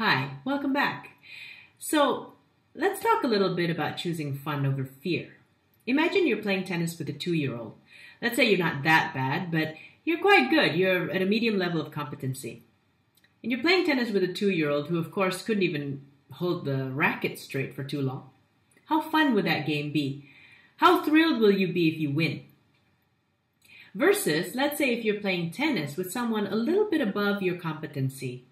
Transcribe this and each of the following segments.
Hi, welcome back. So let's talk a little bit about choosing fun over fear. Imagine you're playing tennis with a two year old. Let's say you're not that bad, but you're quite good. You're at a medium level of competency. And you're playing tennis with a two year old who, of course, couldn't even hold the racket straight for too long. How fun would that game be? How thrilled will you be if you win? Versus, let's say if you're playing tennis with someone a little bit above your competency.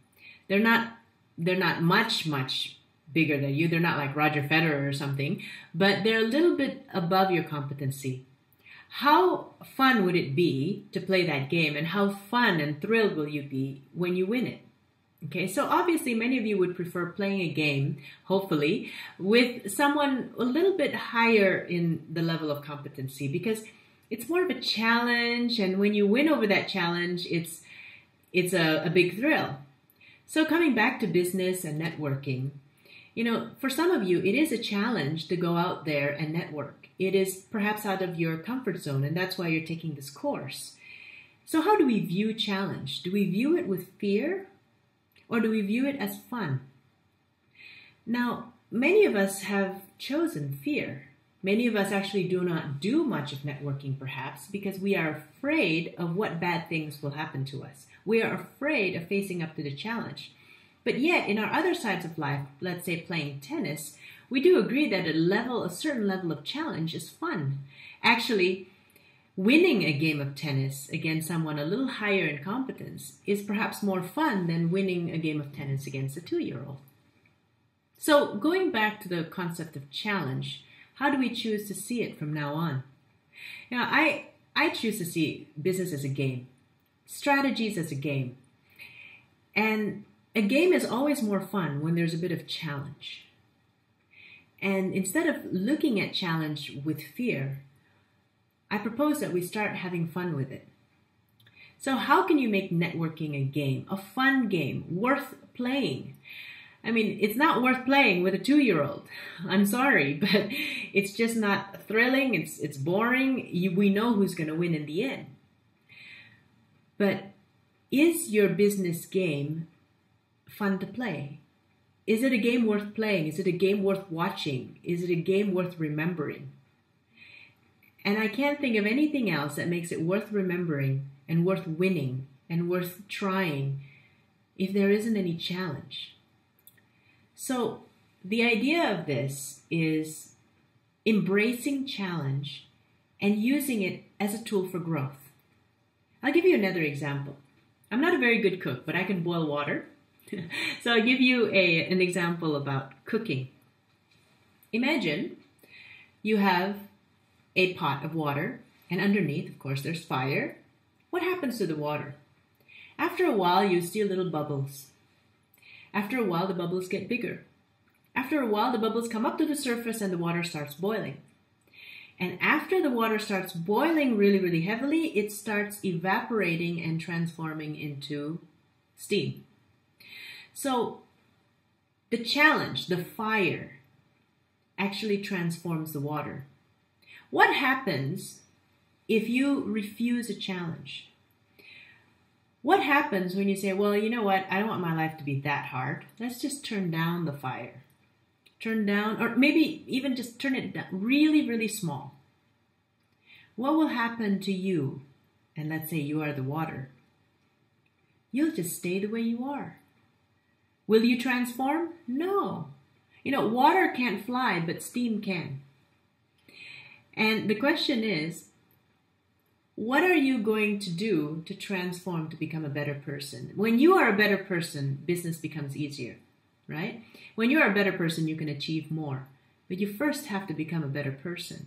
They're not they're not much, much bigger than you. They're not like Roger Federer or something, but they're a little bit above your competency. How fun would it be to play that game and how fun and thrilled will you be when you win it? Okay, so obviously many of you would prefer playing a game, hopefully, with someone a little bit higher in the level of competency because it's more of a challenge and when you win over that challenge, it's it's a, a big thrill. So coming back to business and networking, you know, for some of you, it is a challenge to go out there and network. It is perhaps out of your comfort zone, and that's why you're taking this course. So how do we view challenge? Do we view it with fear or do we view it as fun? Now, many of us have chosen fear. Many of us actually do not do much of networking, perhaps, because we are afraid of what bad things will happen to us. We are afraid of facing up to the challenge. But yet, in our other sides of life, let's say playing tennis, we do agree that a level, a certain level of challenge is fun. Actually, winning a game of tennis against someone a little higher in competence is perhaps more fun than winning a game of tennis against a two year old. So, going back to the concept of challenge, how do we choose to see it from now on? Now, I, I choose to see business as a game strategies as a game. And a game is always more fun when there's a bit of challenge. And instead of looking at challenge with fear, I propose that we start having fun with it. So, how can you make networking a game, a fun game, worth playing? I mean, it's not worth playing with a two year old. I'm sorry, but it's just not thrilling. It's, it's boring. You, we know who's going to win in the end. But is your business game fun to play? Is it a game worth playing? Is it a game worth watching? Is it a game worth remembering? And I can't think of anything else that makes it worth remembering and worth winning and worth trying if there isn't any challenge. So, the idea of this is embracing challenge and using it as a tool for growth. I'll give you another example. I'm not a very good cook, but I can boil water. so I'll give you a, an example about cooking. Imagine you have a pot of water, and underneath, of course, there's fire. What happens to the water? After a while, you see little bubbles. After a while, the bubbles get bigger. After a while, the bubbles come up to the surface and the water starts boiling. And after the water starts boiling really, really heavily, it starts evaporating and transforming into steam. So the challenge, the fire, actually transforms the water. What happens if you refuse a challenge? What happens when you say, well, you know what, I don't want my life to be that hard. Let's just turn down the fire turn down, or maybe even just turn it down really, really small. What will happen to you? And let's say you are the water. You'll just stay the way you are. Will you transform? No. You know, water can't fly, but steam can. And the question is, what are you going to do to transform to become a better person? When you are a better person, business becomes easier right? When you are a better person, you can achieve more. But you first have to become a better person.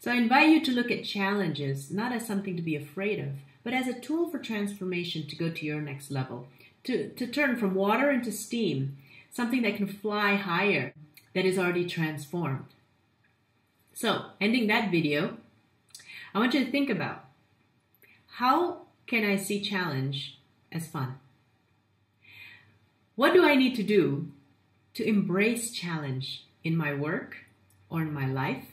So I invite you to look at challenges not as something to be afraid of, but as a tool for transformation to go to your next level, to, to turn from water into steam, something that can fly higher, that is already transformed. So, ending that video, I want you to think about how can I see challenge as fun? What do I need to do to embrace challenge in my work or in my life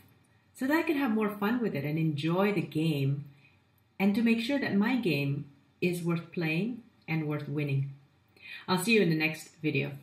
so that I can have more fun with it and enjoy the game and to make sure that my game is worth playing and worth winning? I'll see you in the next video.